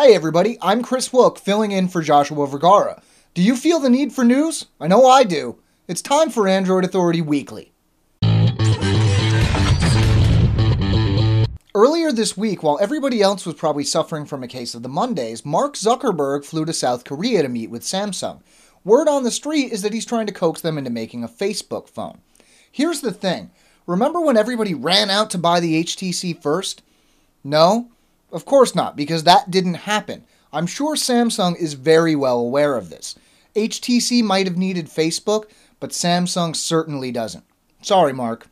Hey everybody, I'm Chris Wilk, filling in for Joshua Vergara. Do you feel the need for news? I know I do. It's time for Android Authority Weekly. Earlier this week, while everybody else was probably suffering from a case of the Mondays, Mark Zuckerberg flew to South Korea to meet with Samsung. Word on the street is that he's trying to coax them into making a Facebook phone. Here's the thing remember when everybody ran out to buy the HTC first? No? Of course not, because that didn't happen. I'm sure Samsung is very well aware of this. HTC might have needed Facebook, but Samsung certainly doesn't. Sorry, Mark.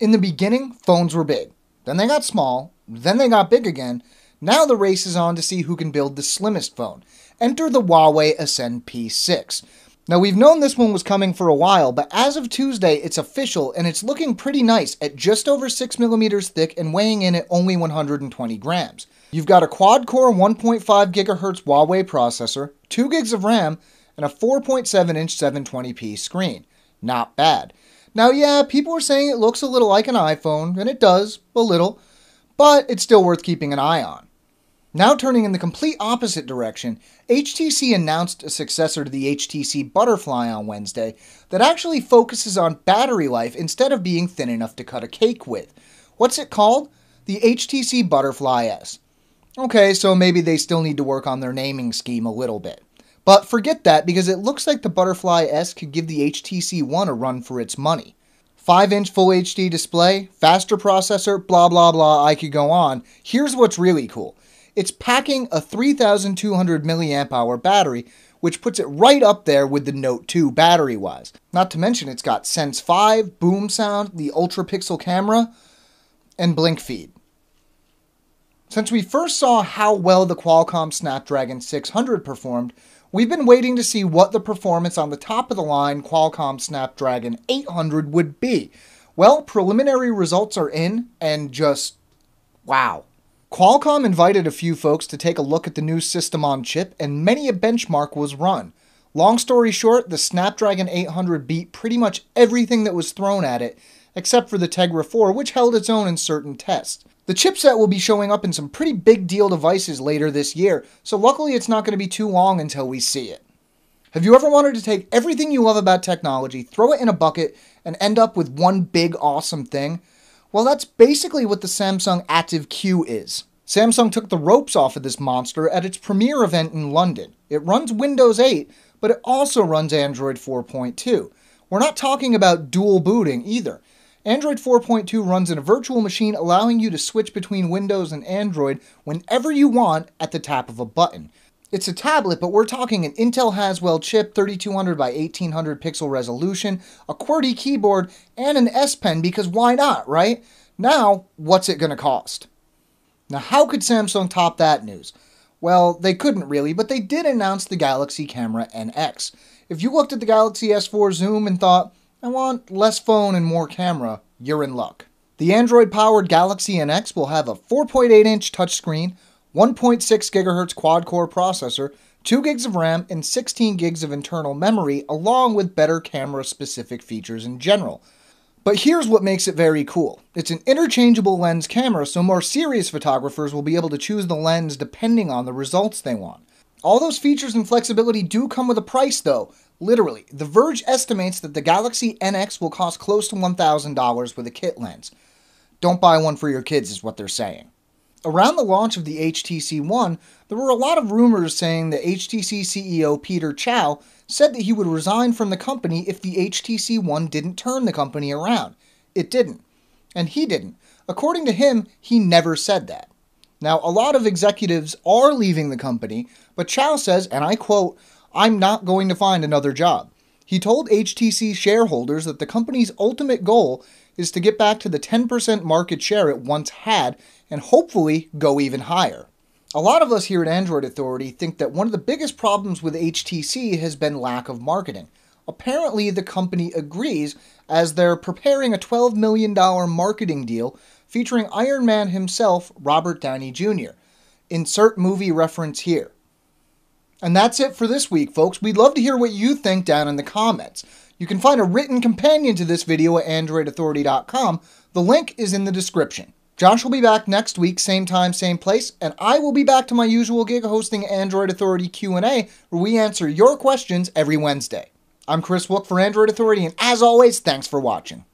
In the beginning, phones were big. Then they got small. Then they got big again. Now the race is on to see who can build the slimmest phone. Enter the Huawei Ascend P6. Now, we've known this one was coming for a while, but as of Tuesday, it's official and it's looking pretty nice at just over 6mm thick and weighing in at only 120 grams. You've got a quad core 1.5 GHz Huawei processor, 2 gigs of RAM, and a 4.7 inch 720p screen. Not bad. Now, yeah, people are saying it looks a little like an iPhone, and it does, a little, but it's still worth keeping an eye on. Now turning in the complete opposite direction, HTC announced a successor to the HTC Butterfly on Wednesday that actually focuses on battery life instead of being thin enough to cut a cake with. What's it called? The HTC Butterfly S. Okay, so maybe they still need to work on their naming scheme a little bit. But forget that because it looks like the Butterfly S could give the HTC One a run for its money. 5 inch full HD display, faster processor, blah blah blah, I could go on. Here's what's really cool it's packing a 3200 milliamp hour battery, which puts it right up there with the Note 2 battery wise. Not to mention, it's got Sense 5, boom sound, the ultra pixel camera, and blink feed. Since we first saw how well the Qualcomm Snapdragon 600 performed, we've been waiting to see what the performance on the top of the line Qualcomm Snapdragon 800 would be. Well, preliminary results are in, and just wow. Qualcomm invited a few folks to take a look at the new system on chip, and many a benchmark was run. Long story short, the Snapdragon 800 beat pretty much everything that was thrown at it, except for the Tegra 4, which held its own in certain tests. The chipset will be showing up in some pretty big deal devices later this year, so luckily it's not going to be too long until we see it. Have you ever wanted to take everything you love about technology, throw it in a bucket, and end up with one big awesome thing? Well, that's basically what the Samsung Ativ Q is. Samsung took the ropes off of this monster at its premiere event in London. It runs Windows 8, but it also runs Android 4.2. We're not talking about dual booting either. Android 4.2 runs in a virtual machine, allowing you to switch between Windows and Android whenever you want at the tap of a button. It's a tablet, but we're talking an Intel Haswell chip, 3200 by 1800 pixel resolution, a QWERTY keyboard, and an S Pen because why not, right? Now, what's it going to cost? Now, how could Samsung top that news? Well, they couldn't really, but they did announce the Galaxy Camera NX. If you looked at the Galaxy S4 Zoom and thought, I want less phone and more camera, you're in luck. The Android powered Galaxy NX will have a 4.8 inch touchscreen, 1.6 GHz quad core processor, 2 gigs of RAM, and 16 gigs of internal memory, along with better camera specific features in general. But here's what makes it very cool. It's an interchangeable lens camera, so more serious photographers will be able to choose the lens depending on the results they want. All those features and flexibility do come with a price though. Literally, The Verge estimates that the Galaxy NX will cost close to $1,000 with a kit lens. Don't buy one for your kids, is what they're saying. Around the launch of the HTC One, there were a lot of rumors saying that HTC CEO Peter Chou said that he would resign from the company if the HTC One didn't turn the company around. It didn't. And he didn't. According to him, he never said that. Now, a lot of executives are leaving the company, but Chou says, and I quote, I'm not going to find another job. He told HTC shareholders that the company's ultimate goal is to get back to the 10% market share it once had and hopefully go even higher. A lot of us here at Android Authority think that one of the biggest problems with HTC has been lack of marketing. Apparently, the company agrees as they're preparing a $12 million marketing deal featuring Iron Man himself, Robert Downey Jr. Insert movie reference here. And that's it for this week, folks. We'd love to hear what you think down in the comments. You can find a written companion to this video at AndroidAuthority.com. The link is in the description. Josh will be back next week, same time, same place, and I will be back to my usual gig hosting Android Authority Q&A, where we answer your questions every Wednesday. I'm Chris Wook for Android Authority, and as always, thanks for watching.